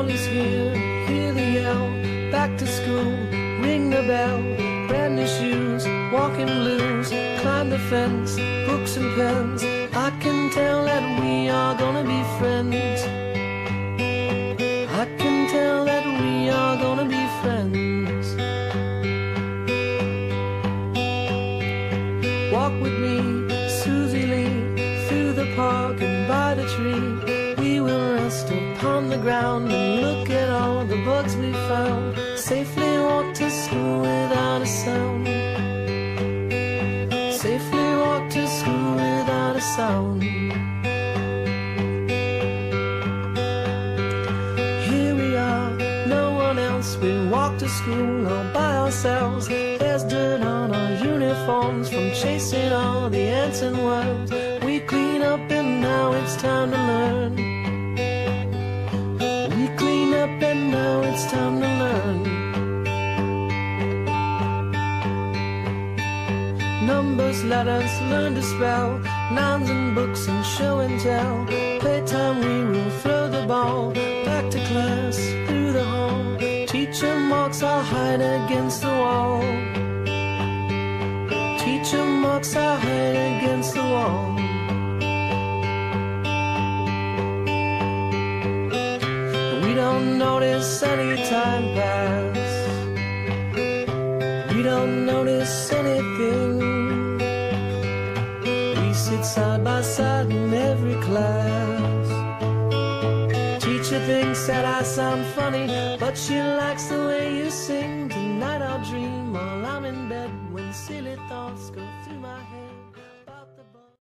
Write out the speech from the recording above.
town is here, hear the yell, back to school, ring the bell, brand new shoes, walking blues, climb the fence, books and pens, I can tell that we are gonna be friends. I can tell that we are gonna be friends. Walk with me. Upon the ground and look at all the bugs we found. Safely walk to school without a sound. Safely walk to school without a sound. Here we are, no one else. We walk to school all by ourselves. There's dirt on our uniforms from chasing all the ants and worms. We clean up and now it's time to learn. Numbers, letters, learn to spell. Nouns and books and show and tell. Playtime, we will throw the ball. Back to class, through the hall. Teacher marks our hide against the wall. Teacher marks our hide against the wall. We don't notice any time pass. We don't notice anything. Side by side in every class. Teacher thinks that I sound funny, but she likes the way you sing. Tonight I'll dream while I'm in bed when silly thoughts go through my head.